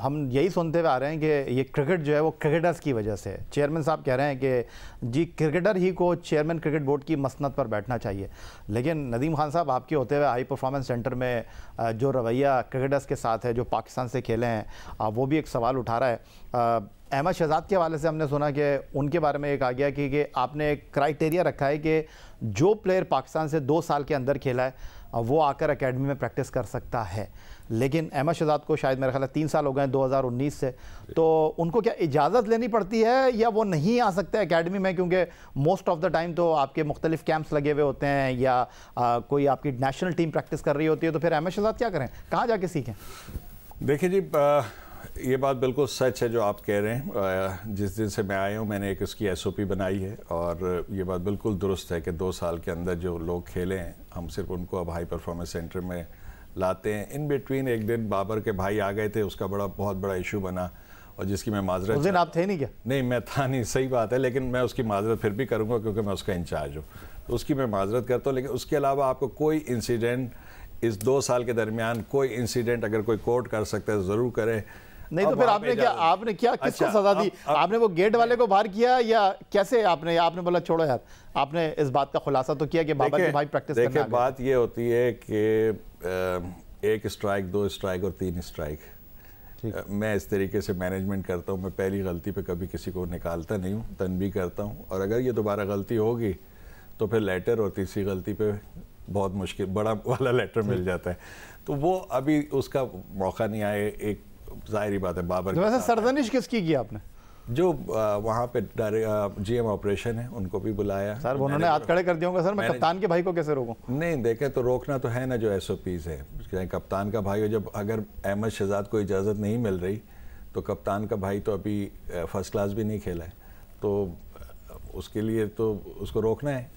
हम यही सुनते हुए आ रहे हैं कि ये क्रिकेट जो है वो क्रिकेटर्स की वजह से चेयरमैन साहब कह रहे हैं कि जी, क्रिकेटर ही को चेयरमैन क्रिकेट बोर्ड की मसनत पर बैठना चाहिए। लेकिन नदीम खान साहब आपके होते हुए हाई परफॉर्मेंस सेंटर में जो रवैया क्रिकेटर्स के साथ है, जो पाकिस्तान से खेले हैं वो भी एक सवाल उठा रहा है। अहमद शहजाद के हवाले से हमने सुना कि उनके बारे में एक आ गया कि, कि आपने एक क्राइटेरिया रखा है कि जो प्लेयर पाकिस्तान से दो साल के अंदर खेला है वो आकर एकेडमी में प्रैक्टिस कर सकता है। लेकिन अहमद शहजाद को शायद मेरा ख्याल है तीन साल हो गए हैं 2019 से। तो उनको क्या इजाज़त लेनी पड़ती है या वो नहीं आ सकते एकेडमी में? क्योंकि मोस्ट ऑफ़ द टाइम तो आपके मुख्तलिफ़ कैंप्स लगे हुए होते हैं या आ, कोई आपकी नेशनल टीम प्रैक्टिस कर रही होती है तो फिर अहमद शहजाद क्या करें? कहाँ जाके सीखें? देखिए जी ये बात बिल्कुल सच है जो आप कह रहे हैं। जिस दिन से मैं आया हूँ मैंने एक इसकी एसओपी बनाई है और ये बात बिल्कुल दुरुस्त है कि दो साल के अंदर जो लोग खेले हैं हम सिर्फ़ उनको अब हाई परफॉर्मेंस सेंटर में लाते हैं। इन बिटवीन एक दिन बाबर के भाई आ गए थे उसका बड़ा बहुत बड़ा इशू बना और जिसकी मैं माजरत उस दिन आप थे नहीं क्या? नहीं मैं था नहीं सही बात है लेकिन मैं उसकी माजरत फिर भी करूँगा क्योंकि मैं उसका इंचार्ज हूँ। तो उसकी मैं माजरत करता हूँ लेकिन उसके अलावा आपको कोई इंसिडेंट इस दो साल के दरमियान कोई इंसिडेंट अगर कोई कोर्ट कर सकता है ज़रूर करें। नहीं तो फिर आपने क्या आपने क्या किसको अच्छा, सजा दी? आपने वो गेट वाले को बाहर किया या कैसे आपने आपने बोला छोड़ो यार। आपने इस बात का खुलासा तो किया कि बाबा के भाई प्रैक्टिस देखिए बात ये होती है कि एक स्ट्राइक दो स्ट्राइक और तीन स्ट्राइक मैं इस तरीके से मैनेजमेंट करता हूँ। मैं पहली गलती पे कभी किसी को निकालता नहीं हूँ तनबी करता हूँ। और अगर ये दोबारा गलती होगी तो फिर लेटर और तीसरी गलती पे बहुत मुश्किल बड़ा वाला लेटर मिल जाता है। तो वो अभी उसका मौका नहीं आए एक ज़ाहिर बात है बाबर तो वैसे सरदनिश किसकी की आपने? जो वहाँ पे जीएम ऑपरेशन है उनको भी बुलाया। सर उन्होंने हाथ खड़े कर दिया सर मैं कप्तान के भाई को कैसे रोकूं? नहीं देखे तो रोकना तो है ना जो एस ओ पीज है। चाहे कप्तान का भाई हो जब अगर अहमद शहजाद को इजाज़त नहीं मिल रही तो कप्तान का भाई तो अभी फ़र्स्ट क्लास भी नहीं खेला है। तो उसके लिए तो उसको रोकना है।